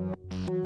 Mm-hmm.